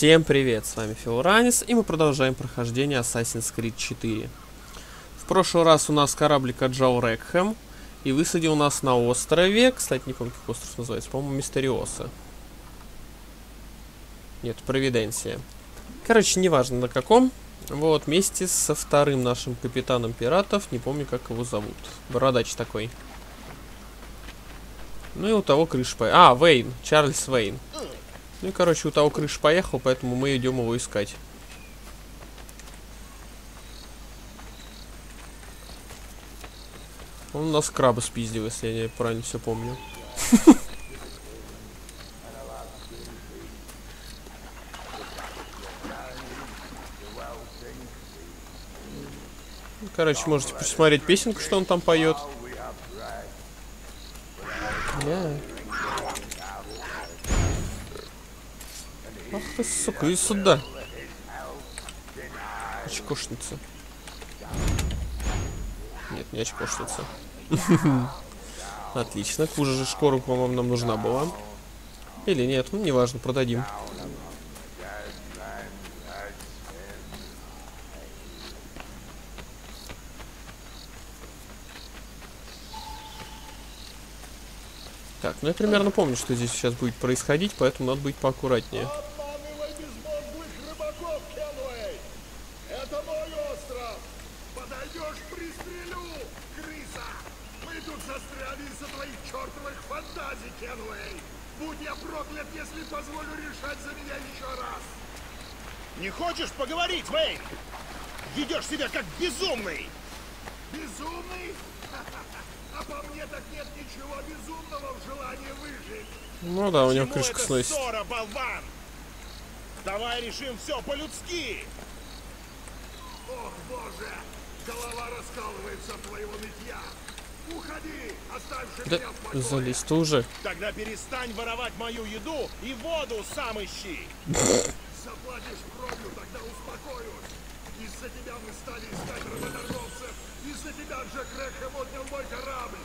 Всем привет, с вами Фил Ранис, и мы продолжаем прохождение Assassin's Creed 4. В прошлый раз у нас кораблик отжал Рекхэм и высадил нас на острове, кстати, не помню, как остров называется, по-моему, Мистериоса. Нет, Провиденция. Короче, неважно на каком. Вот, вместе со вторым нашим капитаном пиратов, не помню, как его зовут. Бородач такой. Ну и у того крыша. А, Вейн, Чарльз Вейн. Ну и, короче, у того крыша поехал, поэтому мы идем его искать. Он у нас краба спиздил, если я правильно все помню. Короче, можете посмотреть песенку, что он там поет. Yeah. Ах ты, сука, и сюда. Очкошница. Нет, не очкошница. Отлично. Хуже же шкуру, по-моему, нам нужна была. Или нет, ну неважно, продадим. Так, ну я примерно помню, что здесь сейчас будет происходить, поэтому надо быть поаккуратнее. Не хочешь поговорить, Вейн? Ведешь себя как безумный! Безумный? А по мне так нет ничего безумного в желании выжить. Ну да, у него крышка сносит. ссора, болван? Давай решим все по-людски. Ох, боже! Голова раскалывается от твоего нытья. Уходи, оставь Да, меня в покое. залезь ты уже. Тогда перестань воровать мою еду и воду сам ищи. Заплатишь кровью, тогда успокоюсь. Из-за тебя мы стали искать работорговцев. Из-за тебя Джек Рэхэм отнял мой корабль.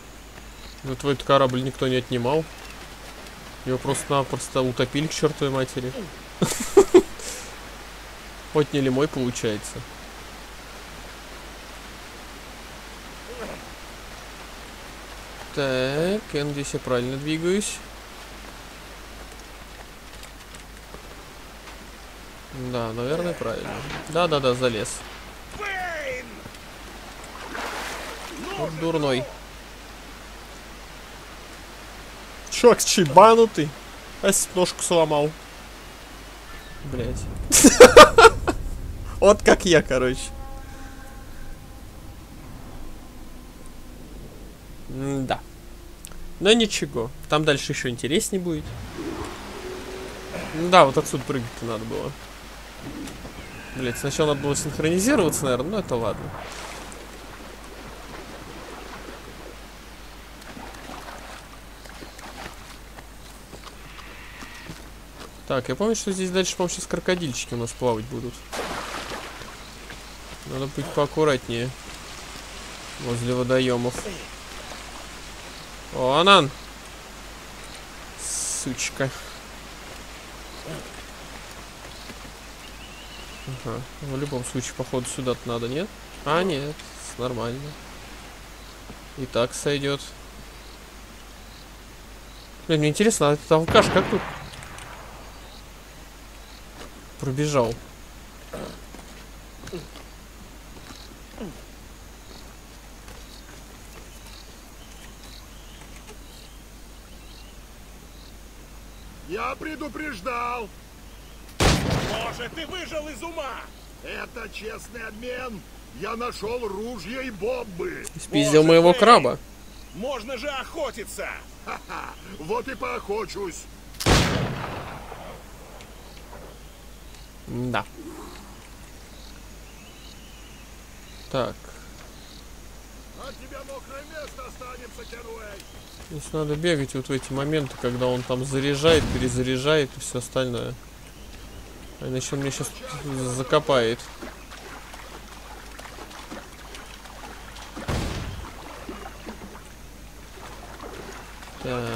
Ну твой корабль никто не отнимал. Его просто-напросто утопили к чертовой матери. Отняли мой, получается. Так, я надеюсь, я правильно двигаюсь. Да, наверное, правильно. Да-да-да, залез. Вот дурной. Чувак, чебанутый. А ножку сломал. Блять. Вот как я, короче. Да. Но ничего. Там дальше еще интереснее будет. Да, вот отсюда прыгать-то надо было. Блять, сначала надо было синхронизироваться, наверное, но это ладно. Так, я помню, что здесь дальше, по-моему, сейчас крокодильчики у нас плавать будут. Надо быть поаккуратнее. Возле водоемов. О, Анан! Сучка. Ага. В любом случае, походу, сюда-то надо, нет? А, нет. Нормально. И так сойдет. Блин, мне интересно, а этот алкаш как тут пробежал? Я предупреждал. Боже, ты выжил из ума. Это честный обмен. Я нашел ружья и бомбы. Спиздил Боже, моего краба. Можно же охотиться. Ха-ха, вот и поохочусь. Да. Так. От тебя мокрое место останется, Кенуэй. Здесь надо бегать вот в эти моменты, когда он там заряжает, перезаряжает и все остальное. А иначе он меня сейчас закопает. Так.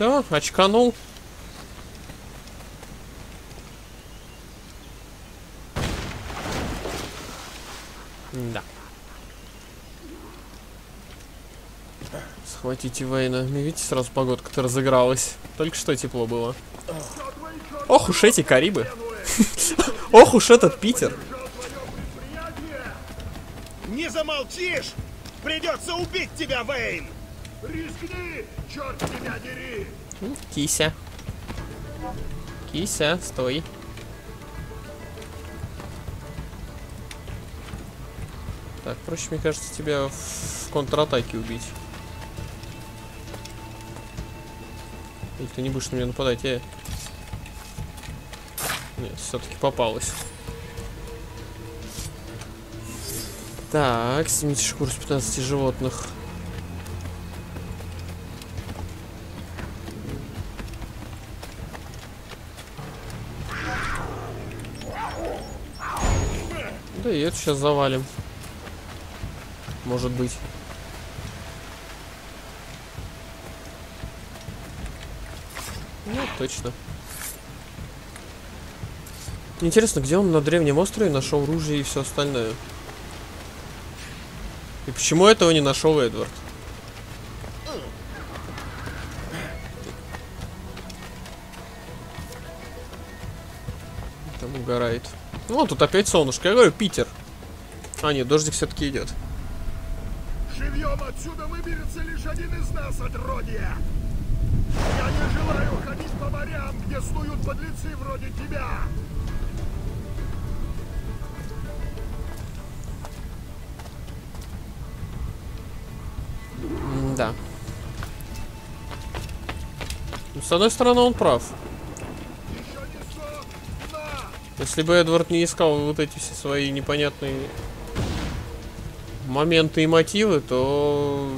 Все, очканул. Да. Схватите Вейна. Видите, сразу погодка-то разыгралась. Только что тепло было. Ох уж эти Карибы. Ох уж этот Питер. Не замолчишь! Придется убить тебя, Вейн! Рискни, черт тебя дери! Кися. Кися, стой. Так, проще, мне кажется, тебя в контратаке убить. Или ты не будешь на меня нападать, э? Нет, все-таки попалась. Так, снимите шкуру с 15 животных. Сейчас завалим. Может быть. Ну, точно. Интересно, где он на древнем острове нашел оружие и все остальное? И почему этого не нашел Эдвард? Там угорает. Ну, тут опять солнышко. Я говорю, Питер. А, нет, дождик все-таки идет. Живьем отсюда выберется лишь один из нас, отродье! Я не желаю ходить по морям, где снуют подлецы вроде тебя! Да. Ну, с одной стороны, он прав. Если бы Эдвард не искал вот эти все свои непонятные моменты и мотивы, то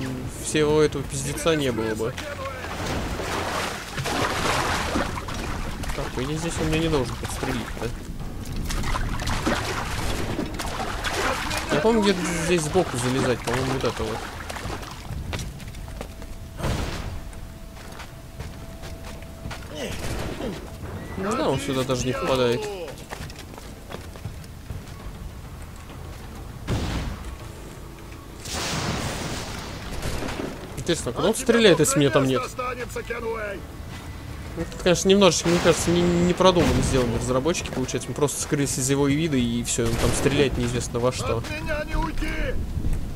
всего этого пиздеца не было бы. Так, по идее здесь он меня не должен подстрелить, да? Я помню, где здесь сбоку залезать, по-моему, вот это вот. Да, он сюда даже не попадает. Интересно, куда он стреляет, если меня там нет? Кенуэй! Ну, Это, конечно, немножечко, мне кажется, не, не продуманно сделаны разработчики, получается. Мы просто скрылись из его вида и все, он там стреляет неизвестно во что.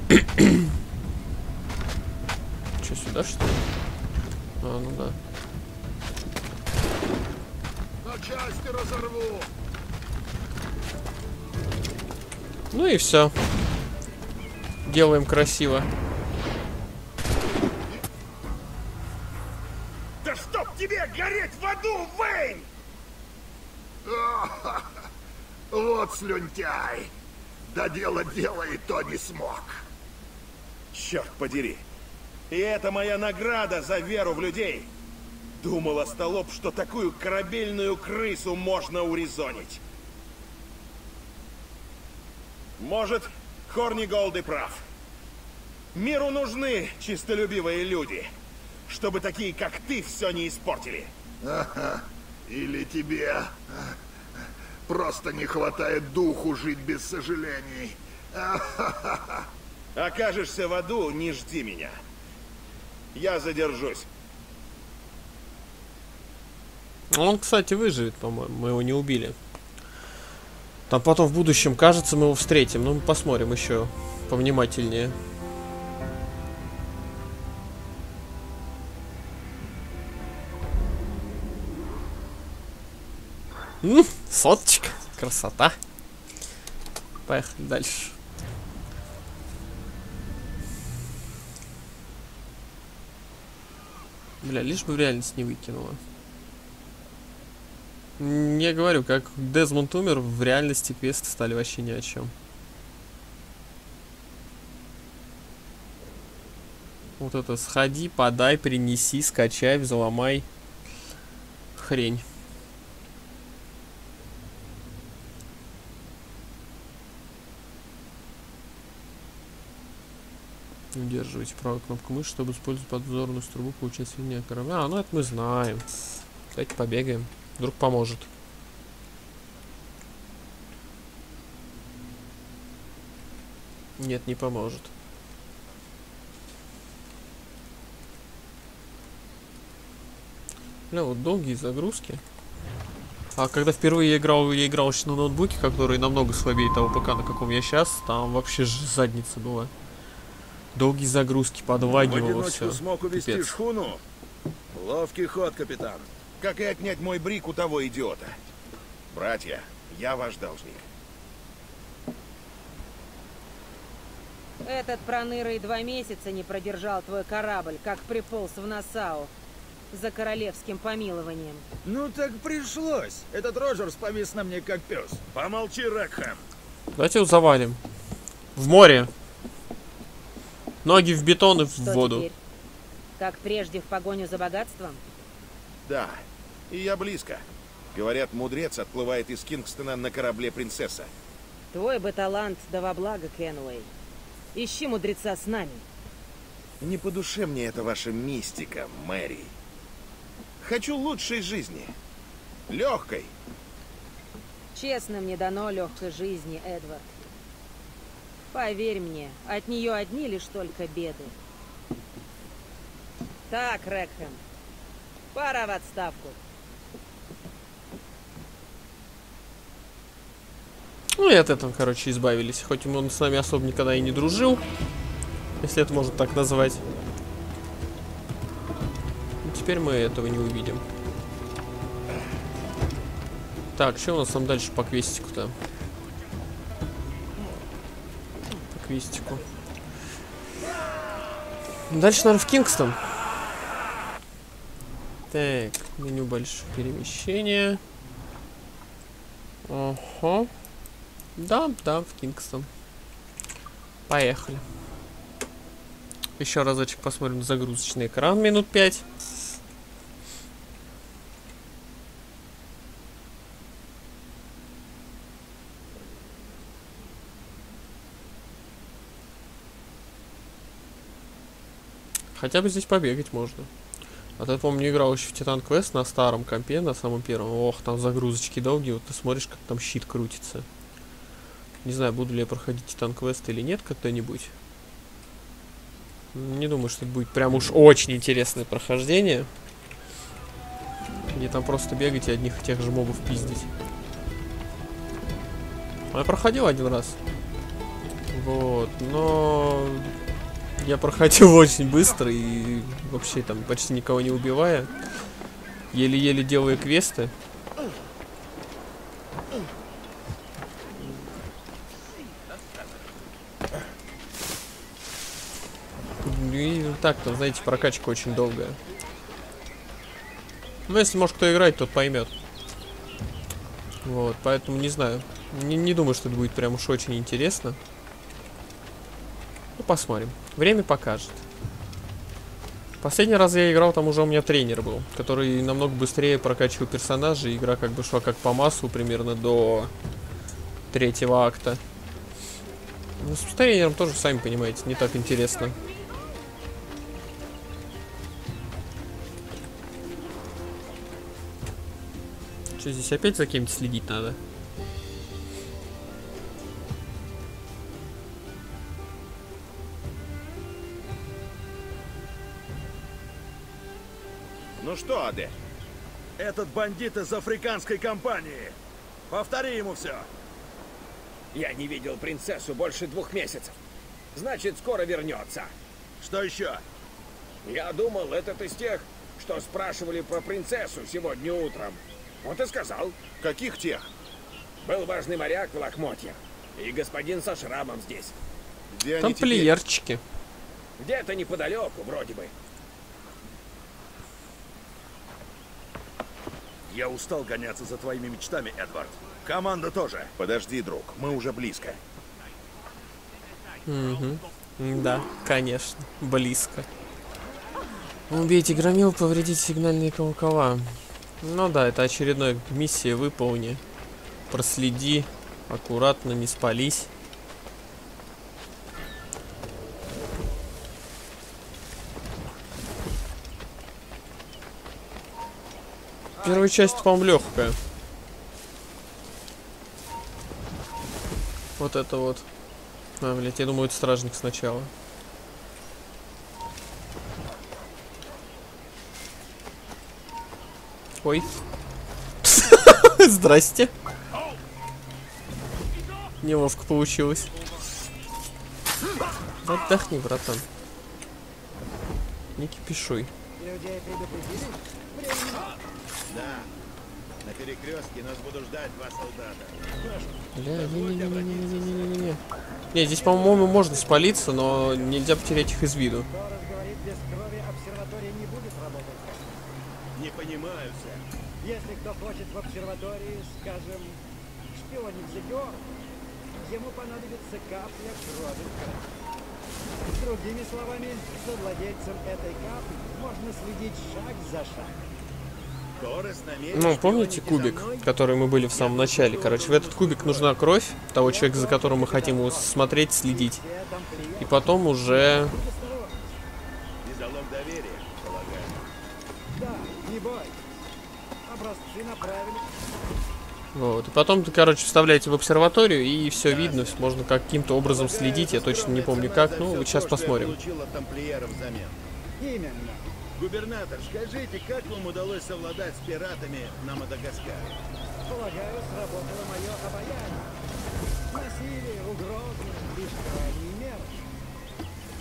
Что, сюда что ли? А, ну да. На части разорву! Ну и все. Делаем красиво. Да чтоб тебе гореть в аду, Вейн! Вот слюнтяй! Да дело дело и то не смог. Черт подери! И это моя награда за веру в людей! Думал, остолоп, что такую корабельную крысу можно урезонить. Может, Хорниголд и прав. Миру нужны чистолюбивые люди, чтобы такие, как ты, все не испортили. Или тебе просто не хватает духу жить без сожалений. Окажешься в аду, не жди меня. Я задержусь. Он, кстати, выживет, по-моему. Мы его не убили. Там потом в будущем, кажется, мы его встретим. Ну, мы посмотрим еще повнимательнее. Соточка. Красота. Поехали дальше. Бля, лишь бы в реальность не выкинула. М, Я говорю, как Дезмонд умер, в реальности квесты стали вообще ни о чем. Вот это сходи, подай, принеси, скачай, взломай. Хрень. Удерживайте правую кнопку мыши, чтобы использовать подзорную трубу, получать сведения о корабле. А, ну это мы знаем. Давайте побегаем. Вдруг поможет. Нет, не поможет. Бля, вот долгие загрузки. А когда впервые я играл, я играл еще на ноутбуке, который намного слабее того ПК, на каком я сейчас, там вообще ж задница была. Долгие загрузки, одиночку все. смог увести Пипец. шхуну? Ловкий ход, капитан. Как и отнять мой брик у того идиота. Братья, я ваш должник. Этот проныра и два месяца не продержал твой корабль, как приполз в Насау. За королевским помилованием. Ну так пришлось. Этот Роджерс повис на мне как пес. Помолчи, Рекхэм. Давайте его завалим. В море. Ноги в бетон и в Что воду. теперь? Как прежде в погоню за богатством? Да, и я близко. Говорят, мудрец отплывает из Кингстона на корабле принцесса. Твой бы талант да во благо, Кенуэй. Ищи мудреца с нами. Не по душе мне эта ваша мистика, Мэри. Хочу лучшей жизни. Легкой. Честно мне дано легкой жизни, Эдвард. Поверь мне, от нее одни лишь только беды. Так, Рекхэм, пора в отставку. Ну и от этого, короче, избавились. Хоть он с нами особо никогда и не дружил. Если это можно так назвать. Но теперь мы этого не увидим. Так, что у нас там дальше по квестику-то? Квестику. Дальше, наверное, в Кингстон. Так, меню большое перемещение. Ага. Да, да, в Кингстон. Поехали. Еще разочек посмотрим загрузочный экран минут 5. Хотя бы здесь побегать можно. А то я помню, играл еще в Титан Квест на старом компе, на самом первом. Ох, там загрузочки долгие, вот ты смотришь, как там щит крутится. Не знаю, буду ли я проходить Титан Квест или нет когда-нибудь. Не думаю, что это будет прям уж очень интересное прохождение. Где там просто бегать и одних и тех же мобов пиздить. А Я проходил один раз. Вот, но я проходил очень быстро и вообще там почти никого не убивая. Еле-еле делая квесты. Ну И так там, знаете, прокачка очень долгая. Ну, если, может, кто играет, тот поймет. Вот, поэтому не знаю. Не, не думаю, что это будет прям уж очень интересно. Ну, посмотрим. Время покажет. Последний раз я играл, там уже у меня тренер был, который намного быстрее прокачивал персонажей. Игра как бы шла как по массу примерно до третьего акта. Ну, с тренером тоже, сами понимаете, не так интересно. Что здесь опять за кем-то следить надо? Ну что, Аде? Этот бандит из африканской компании. Повтори ему все. Я не видел принцессу больше двух месяцев. Значит, скоро вернется. Что еще? Я думал, этот из тех, что спрашивали про принцессу сегодня утром. Вот и сказал. Каких тех? Был важный моряк в лохмотьях. И господин со шрамом здесь. Где они Там теперь? плеерчики. Где-то неподалеку, вроде бы. Я устал гоняться за твоими мечтами, Эдвард. Команда тоже. Подожди, друг, мы уже близко. Мгм. Да, конечно. Близко. Убейте громил, повредить сигнальные колокола. Ну да, это очередная миссия, выполни. Проследи. Аккуратно, не спались. Первая часть, по-моему, легкая. Вот это вот. А, блядь, я думаю, это стражник сначала. Ой. Здрасте. Неловко получилось. Отдохни, братан. Не кипишуй. Да. На перекрестке нас будут ждать два солдата. Бля, не-не-не-не-не-не-не-не. Не, здесь, по-моему, можно спалиться, но нельзя потерять их из виду. Говорит, без крови обсерватория не будет работать. Не понимаю, сэр. Если кто хочет в обсерватории, скажем, шпионить за Георгом, ему понадобится капля крови. Другими словами, за владельцем этой капли можно следить шаг за шагом. Ну, помните кубик, который мы были в самом начале? Короче, в этот кубик нужна кровь того человека, за которым мы хотим его смотреть, следить. И потом уже... Вот. И потом, короче, вставляете в обсерваторию, и все видно, можно каким-то образом следить. Я точно не помню как, ну, сейчас посмотрим. Именно. Губернатор, скажите, как вам удалось совладать с пиратами на Мадагаскаре? Полагаю, сработало мое обаяние. Насилие, угрозы, лишь крайние меры.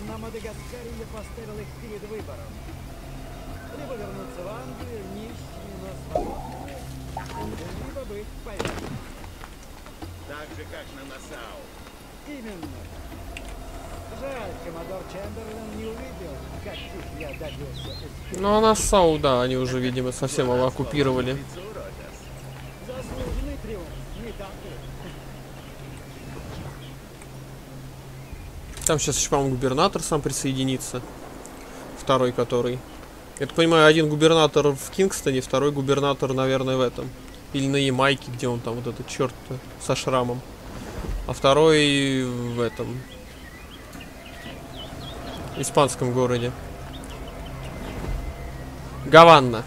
На Мадагаскаре я поставил их перед выбором. Либо вернуться в Англию нищими, но свободными, либо быть повешенными. Так же, как на Насау. Именно. Жаль, коммодор Чемберлен не увидел, как я добился. Ну, а нас САУ, да, они уже, видимо, совсем его оккупировали. Там сейчас еще, по-моему, губернатор сам присоединится. Второй который. Я так понимаю, один губернатор в Кингстоне, второй губернатор, наверное, в этом. Или на Ямайке, где он там, вот этот черт со шрамом. А второй в этом. Испанском городе. Гаванна.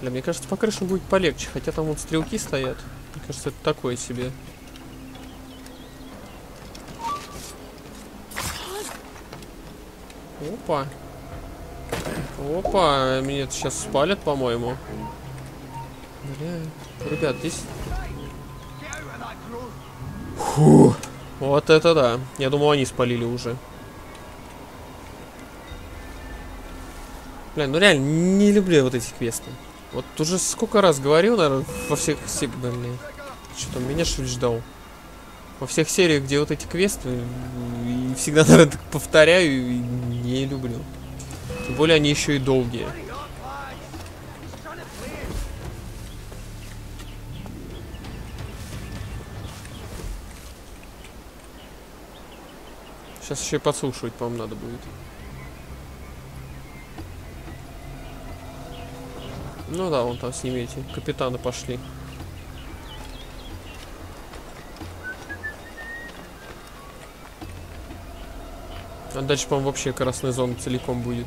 Бля, мне кажется, по крышам будет полегче, хотя там вот стрелки стоят. Мне кажется, это такое себе. Опа. Опа, меня это сейчас спалят, по-моему. Бля. Ребят, здесь... Фу. Вот это да. Я думал, они спалили уже. Бля, ну реально, не люблю вот эти квесты. Вот уже сколько раз говорил, наверное, во всех... се- Блин. Что там, меня что ждал? Во всех сериях, где вот эти квесты, и всегда, наверное, повторяю и не люблю. Тем более они еще и долгие. Сейчас еще и подслушивать, по-моему, надо будет. Ну да, вон там с ними эти капитаны пошли. А дальше, по-моему, вообще красная зона целиком будет.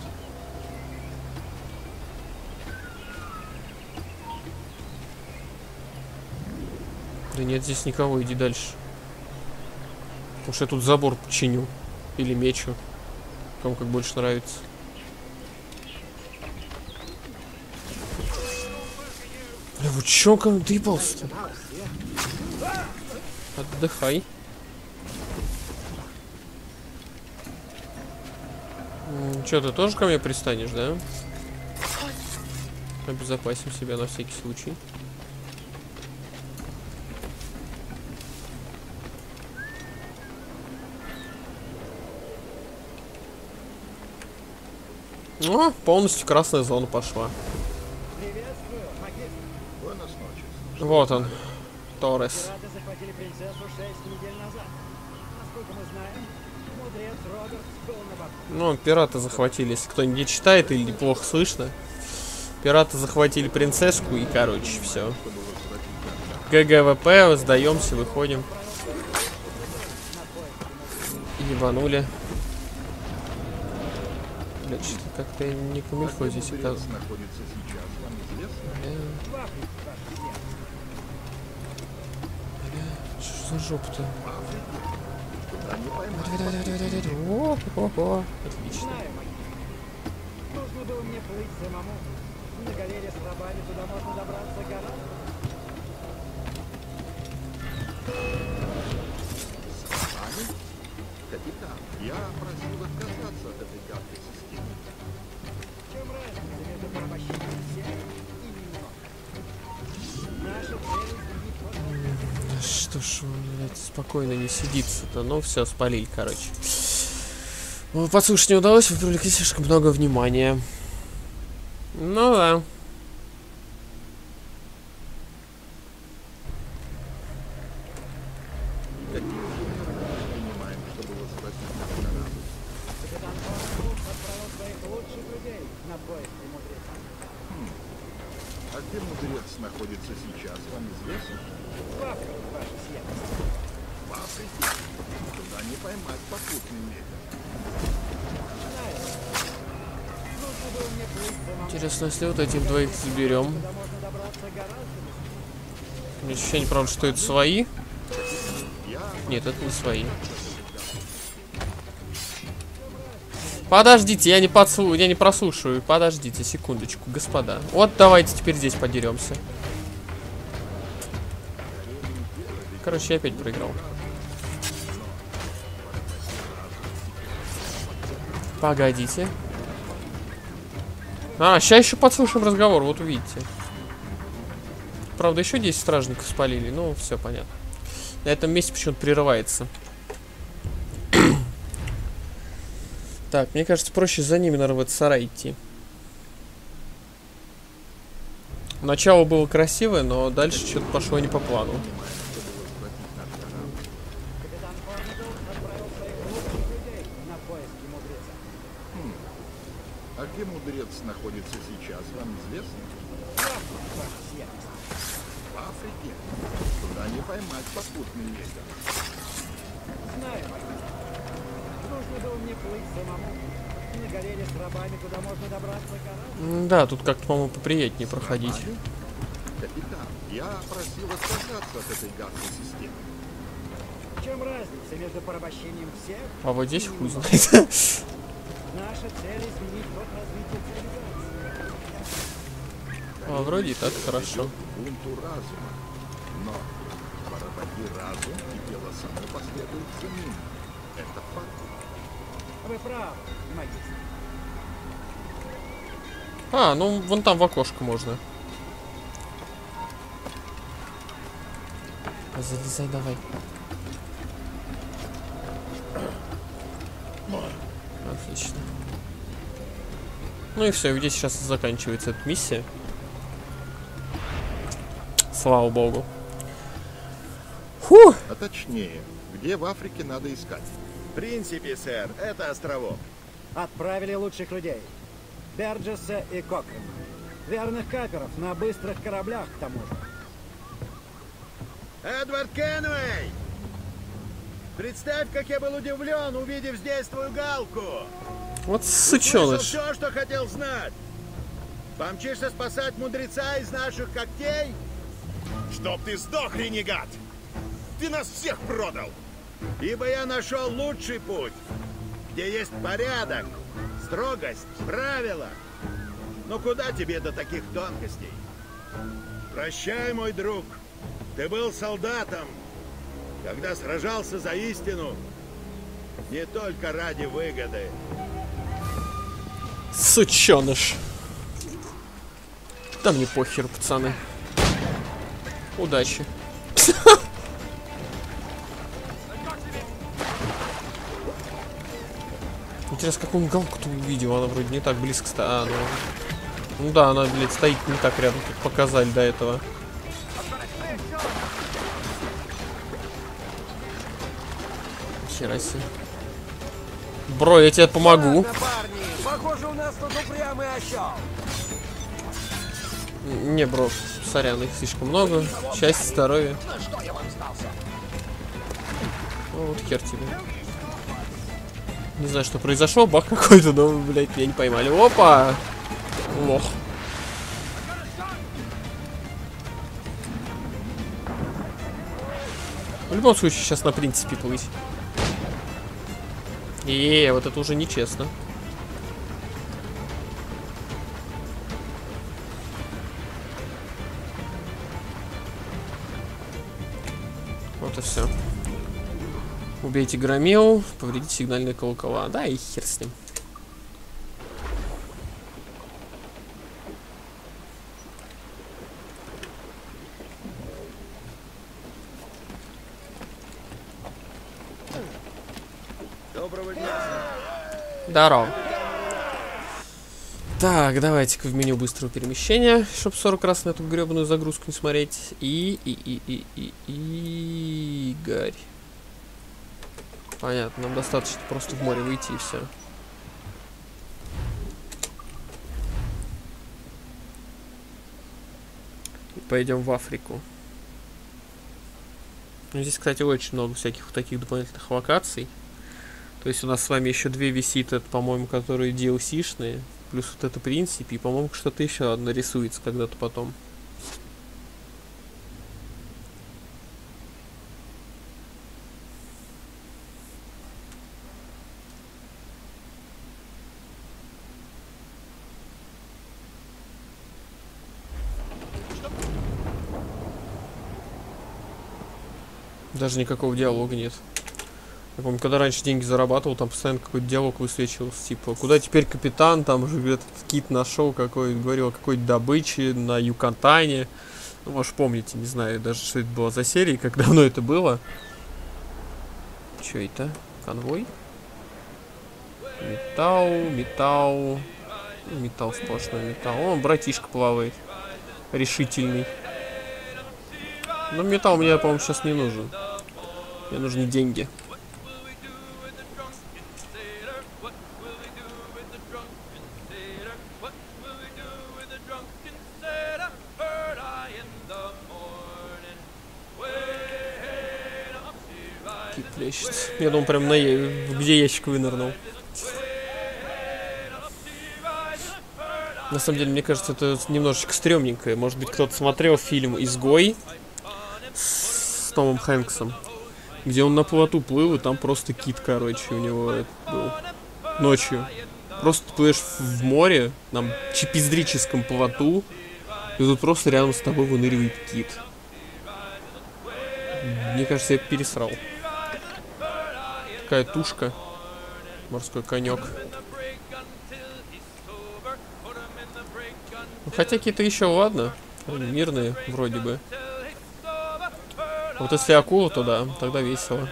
Да нет, здесь никого, иди дальше. Потому что я тут забор чиню. Или мечу. Кому как больше нравится. Бля, вы чё ко мне доебался-то? Отдыхай. Че, ты тоже ко мне пристанешь, да? Обезопасим себя на всякий случай. О, полностью красная зона пошла. Вот он, Торрес. Ну, пираты захватили, если кто не читает или плохо слышно. Пираты захватили принцесску и, короче, все. GG WP, сдаемся, выходим. Ебанули. Что-то как-то не камильфо здесь оказывается. светлость. Что за жопа-то? Туда не поймать. Давай, давай, давай, давай, давай. О, о, о, Отлично. Нужно было мне плыть самому. На галере с рабами туда можно добраться гораздо. Вами? Капитан, я просил отказаться от этой гадкой Что ж, блядь, спокойно не сидится-то. Ну, все, спалили, короче. Ну, Подслушать не удалось, вы привлекли слишком много внимания. Ну да. И какие же меры мы принимаем, чтобы возвратить наш корабль? Капитан Корнелл отправил своих лучших людей на поиски мудреца. А где мудрец находится сейчас, вам известно? В Африке, ваша светлость. В Африке. Туда не поймать попутный ветер. Знаю. Нужно было мне плыть самому. Интересно, если вот этих двоих заберем. У меня ощущение, правда, что это свои. Нет, это не свои. Подождите, я не подслу... я не прослушаю. Подождите, секундочку, господа. Вот давайте теперь здесь подеремся. Короче, я опять проиграл. Погодите. А, сейчас еще подслушаем разговор, вот увидите. Правда, еще 10 стражников спалили, ну, все понятно. На этом месте почему-то прерывается. так, мне кажется, проще за ними, наверное, в этот сарай идти. Начало было красивое, но дальше что-то пошло не по плану. Капитан Корнелл отправил своих лучших людей на поиски мудреца. А где мудрец находится сейчас, вам известно? В Африке. Туда не поймать попутный ветер. Знаю. Нужно было мне плыть самому. На галере с рабами туда можно добраться. М, Да, тут как-то, по-моему, поприятнее проходить. Капитан, я просил отказаться от этой гадкой системы. В чем разница между порабощением всех? А вот здесь хуй знает. Наша цель изменить ход развития цивилизации. А, вроде и так хорошо. К бунту разума. Но поработи разум, и дело само последует за ним. Это факт. Вы правы, магистр. А, ну вон там в окошко можно. Залезай давай. Отлично. Ну и все, где сейчас заканчивается эта миссия. Слава богу. Фу! А точнее, где в Африке надо искать? В принципе, сэр, это островок. Отправили лучших людей. Берджеса и Кокрема. Верных каперов на быстрых кораблях, к тому же. Эдвард Кенвей! Представь, как я был удивлен, увидев здесь твою галку. Вот Слышал сученыш. все, что хотел знать. Помчишься спасать мудреца из наших когтей? Чтоб ты сдох, ренегат! Ты нас всех продал! Ибо я нашел лучший путь, где есть порядок, строгость, правила. Но куда тебе до таких тонкостей? Прощай, мой друг. Ты был солдатом, когда сражался за истину, не только ради выгоды. Сученыш. Да мне похер, пацаны. Удачи. Интересно, какую галку-то увидел? Она вроде не так близко стоит. А, ну... Ну да, она, блядь, стоит не так рядом, как показали до этого. Хера себе. Бро, я тебе помогу. парни, похоже, у нас тут упрямый осел. Не, бро, сорян, их слишком много. Счастья, здоровья. Ну, вот хер тебе. Не знаю, что произошло, бах какой-то, но, блядь, меня не поймали. Опа! Лох. В любом случае, сейчас на принципе плыть. И вот это уже нечестно. Вот и все. Убейте громил, повредите сигнальные колокола. Да, и хер с ним. Доброго дня. Здорово. Так, давайте-ка в меню быстрого перемещения, чтобы 40 раз на эту гребаную загрузку не смотреть. И, и, и, и, и, и, Игорь. Понятно, нам достаточно просто в море выйти и все. Пойдем в Африку. Ну, Здесь, кстати, очень много всяких вот таких дополнительных локаций. То есть у нас с вами еще две висит, по-моему, которые DLC-шные. Плюс вот это принципе. И, по-моему, что-то еще нарисуется когда-то потом. Даже никакого диалога нет. Я помню, когда раньше деньги зарабатывал, там постоянно какой-то диалог высвечивался, типа, куда теперь капитан, там же этот кит нашел, какой говорил о какой-то добыче на Юкатане. Ну, может, помните, не знаю даже, что это было за серия, как давно это было. Че это? Конвой? Металл, металл. Ну, Металл сплошной, металл. О, братишка плавает. Решительный. Но металл мне, по-моему, сейчас не нужен. Мне нужны деньги. Я думал, прям на где ящик вынырнул. На самом деле, мне кажется, это немножечко стрёмненькое. Может быть, кто-то смотрел фильм «Изгой» с Томом Хэнксом, где он на плоту плыл, и там просто кит, короче, у него был. Ночью. Просто плывешь в море, на чипиздрическом плоту, и тут просто рядом с тобой выныривает кит. Мне кажется, я пересрал. Такая тушка. Морской конек. Ну, хотя какие-то еще, ладно. Мирные, вроде бы. Вот если акула, то да, тогда весело.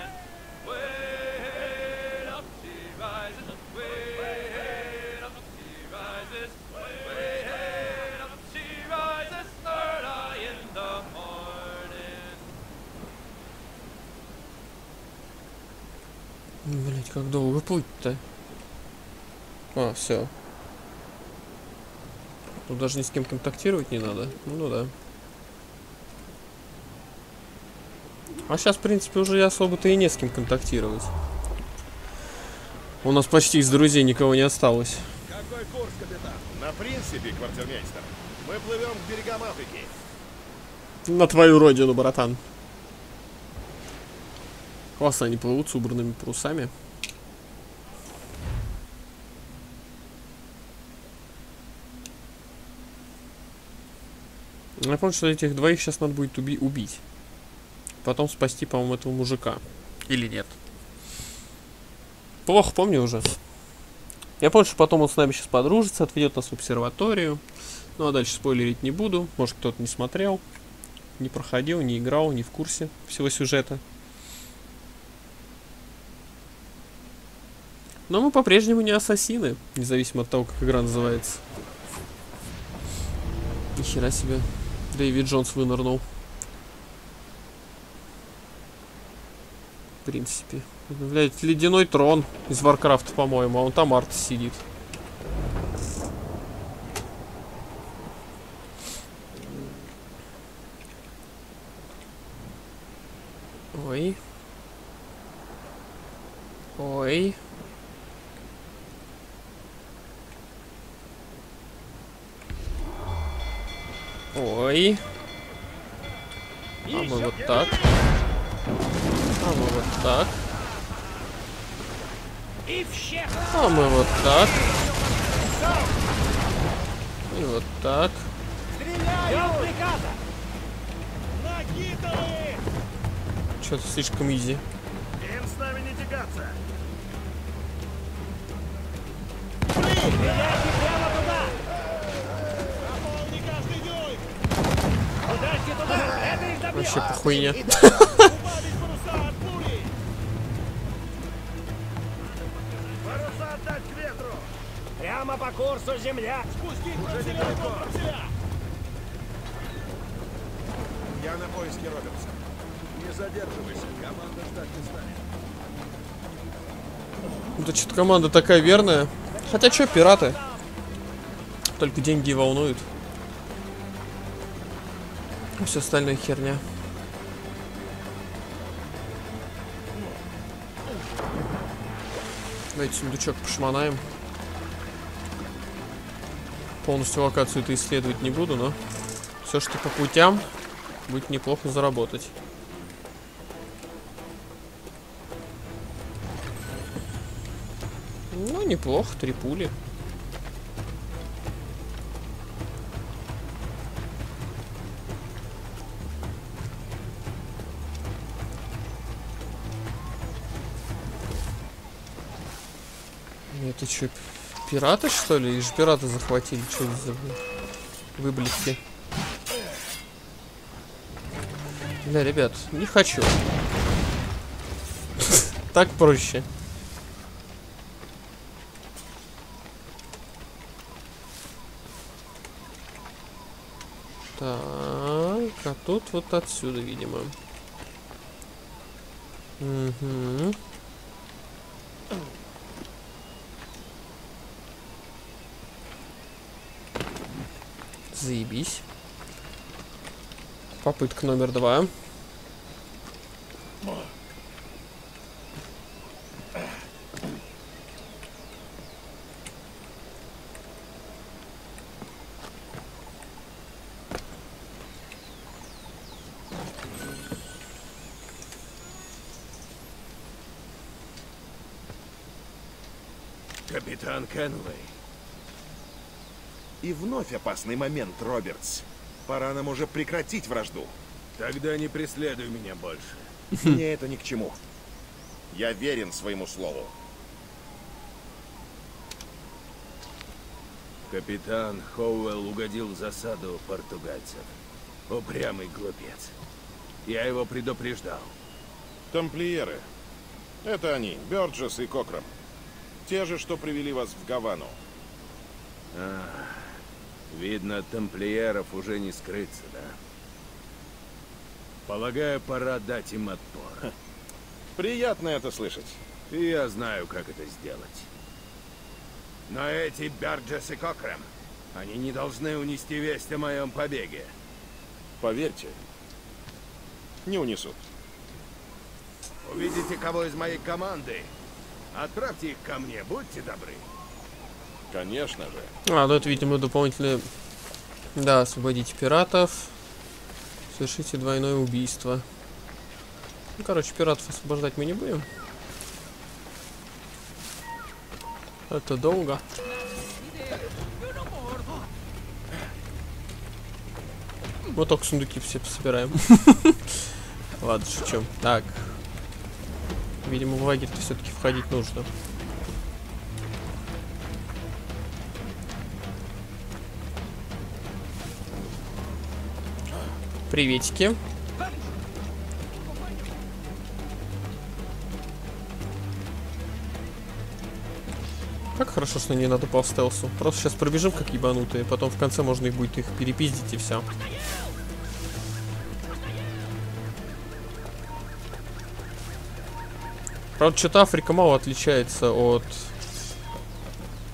Блять, как долго плыть-то? А, все. Тут даже ни с кем контактировать не надо. Ну, да. А сейчас, в принципе, уже и особо-то и не с кем контактировать. У нас почти из друзей никого не осталось. Какой курс, капитан? На принципе, квартирмейстер, мы плывем к берегам Африки. На твою родину, братан. Классно они плывут с убранными парусами. Я помню, что этих двоих сейчас надо будет уби- убить. Потом спасти, по-моему, этого мужика. Или нет? Плохо помню уже. Я помню, что потом он с нами сейчас подружится, отведет нас в обсерваторию. Ну а дальше спойлерить не буду. Может кто-то не смотрел, не проходил, не играл, не в курсе всего сюжета. Но мы по-прежнему не ассасины, независимо от того, как игра называется. Нихера себе. Дэйви Джонс вынырнул. В принципе. Блять, ледяной трон из Варкрафта, по-моему, вон там Артас сидит. Задерживайся, команда ждать не станет. Да что-то команда такая верная. Хотя что, пираты? Только деньги волнуют. Все остальное херня. Давайте сундучок пошманаем. Полностью локацию это исследовать не буду, но все, что по путям, будет неплохо заработать. Неплохо, три пули. Это что, пираты, что ли? Их же пираты захватили. Что за выблески? Да, ребят, не хочу. Так проще. Так, тут вот отсюда, видимо. Угу. Заебись. Попытка номер два. Капитан Кенвей. И вновь опасный момент, Робертс. Пора нам уже прекратить вражду. Тогда не преследуй меня больше. Мне это ни к чему. Я верен своему слову. Капитан Хоуэлл угодил в засаду португальцев. Упрямый глупец. Я его предупреждал. Тамплиеры. Это они, Бёрджес и Кокрам. Те же, что привели вас в Гавану. Видно, от тамплиеров уже не скрыться, да? Полагаю, пора дать им отпор. Приятно это слышать. И я знаю, как это сделать. Но эти Берджес и Кокрам, они не должны унести весть о моем побеге. Поверьте, не унесут. Увидите кого из моей команды, отправьте их ко мне, будьте добры. Конечно же. А, ну это, видимо, дополнительные... Да, освободите пиратов. Совершите двойное убийство. Ну, короче, пиратов освобождать мы не будем. Это долго. Мы только сундуки все собираем. Ладно, шучу. Так. Видимо, в лагерь-то все-таки входить нужно. Приветики. Как хорошо, что не надо по стелсу. Просто сейчас пробежим как ебанутые, потом в конце можно их будет их перепиздить и все. Правда, что-то Африка мало отличается от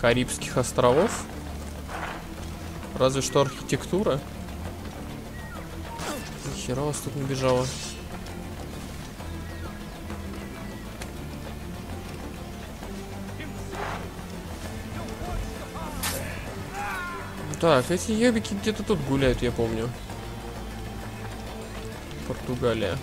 Карибских островов. Разве что архитектура. Хера вас тут набежало. Так, эти ёбики где-то тут гуляют, я помню. Португалия.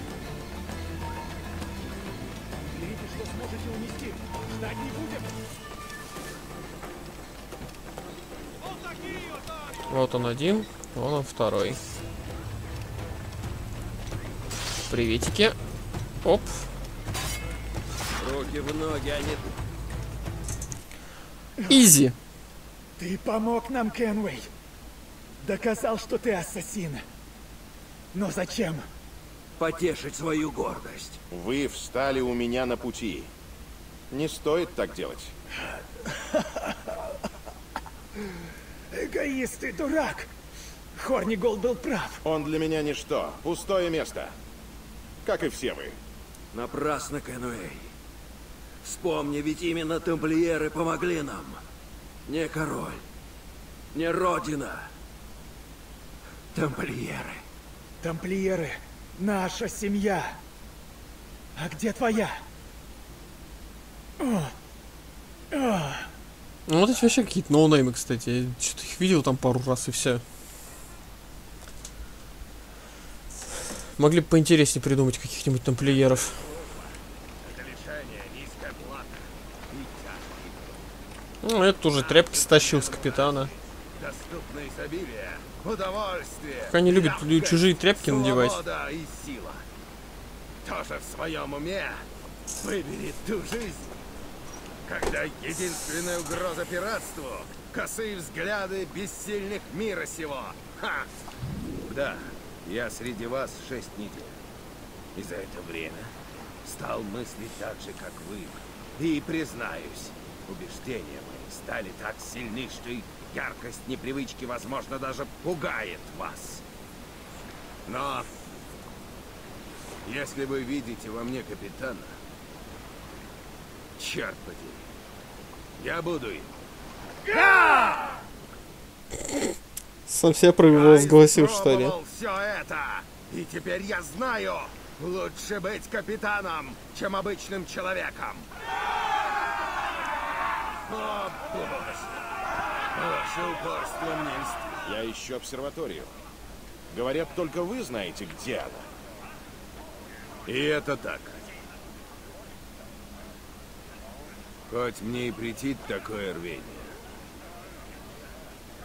Вот он один, вон он второй. Приветики. Оп. Руки в ноги, а не... Изи. Ты помог нам, Кенвей. Доказал, что ты ассасин. Но зачем? Потешить свою гордость. Вы встали у меня на пути. Не стоит так делать. Эгоист и дурак. Хорнигол был прав. Он для меня ничто. Пустое место. Как и все вы. Напрасно, Кенуэй. Вспомни, ведь именно тамплиеры помогли нам. Не король, не родина. Тамплиеры. Тамплиеры — наша семья. А где твоя? О, о, Ну вот эти вообще какие-то ноунеймы, кстати. Я что-то их видел там пару раз и все. Могли бы поинтереснее придумать каких-нибудь тамплиеров. Ну, это уже тряпки стащил с капитана. Как они любят чужие тряпки надевать. Тоже в своем уме выбери ту жизнь, когда единственная угроза пиратству — косые взгляды бессильных мира сего. Ха! Да, я среди вас шесть недель. И за это время стал мыслить так же, как вы. И, признаюсь, убеждения мои стали так сильны, что и яркость непривычки, возможно, даже пугает вас. Но, если вы видите во мне капитана, черт подери, я буду им. Сам себя провозгласил, что ли? все это, и теперь я знаю, лучше быть капитаном, чем обычным человеком. О, боже! Ваше упорство мне льстит. Я ищу обсерваторию. Говорят, только вы знаете, где она. И это так. Хоть мне и претит такое рвение,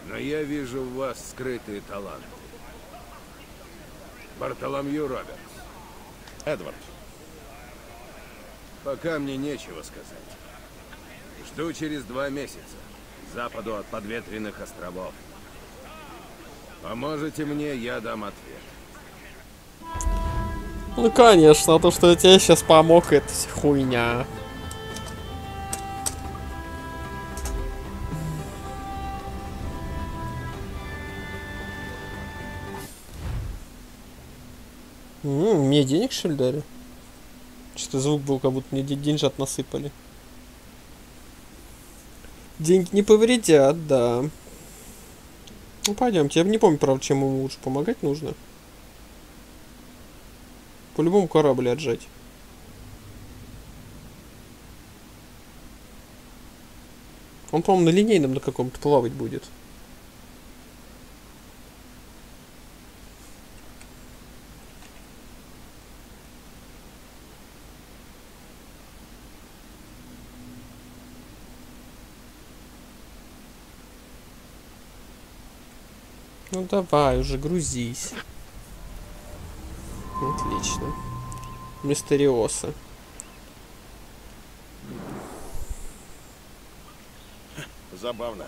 но я вижу в вас скрытые таланты. Бартоломью Робертс, Эдвард, пока мне нечего сказать. Жду через два месяца, к западу от подветренных островов. Поможете мне, я дам ответ. Ну конечно, а то, что я тебе сейчас помог, это хуйня. М, мне денег что ли дали? Что-то звук был, как будто мне де- деньжат насыпали. Деньги не повредят, да. Ну пойдемте, я не помню, правда, чем ему лучше помогать нужно. По-любому корабль отжать. Он, по-моему, на линейном на каком-то плавать будет. Давай уже, грузись. Отлично. Мистериоса. забавно.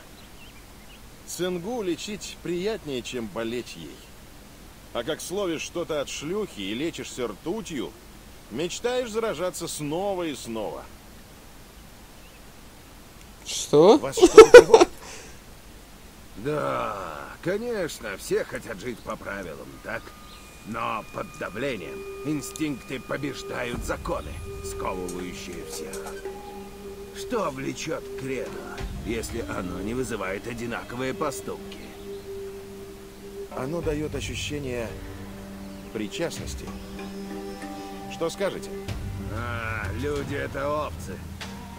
Цингу лечить приятнее, чем болеть ей. А как словишь что-то от шлюхи и лечишься ртутью, мечтаешь заражаться снова и снова. Что? Вас что? Да, конечно, все хотят жить по правилам, так? Но под давлением инстинкты побеждают законы, сковывающие всех. Что влечет кредо, если оно не вызывает одинаковые поступки? Оно дает ощущение причастности. Что скажете? А, люди это овцы.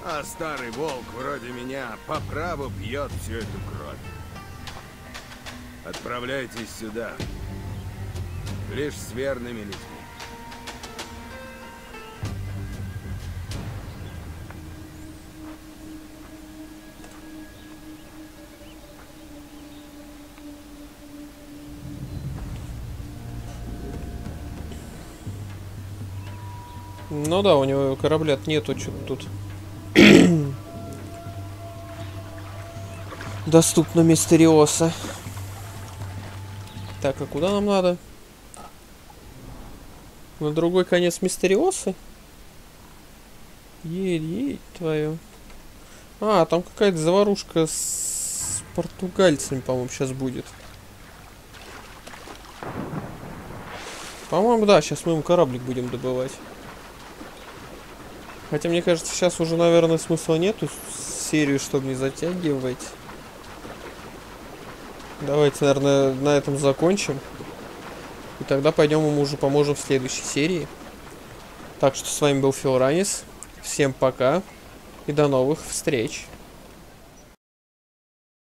А старый волк вроде меня по праву пьет всю эту кровь. Отправляйтесь сюда. Лишь с верными людьми. Ну да, у него корабля нету, что-то тут. Доступно Мистериоса. Так, а куда нам надо? На другой конец Мистериосы? Едь, едь твою. А, там какая-то заварушка с португальцами, по-моему, сейчас будет. По-моему, да, сейчас мы ему кораблик будем добывать. Хотя, мне кажется, сейчас уже, наверное, смысла нету серию, чтобы не затягивать. Давайте, наверное, на этом закончим. И тогда пойдем ему уже поможем в следующей серии. Так что с вами был Фил Ранис. Всем пока. И до новых встреч.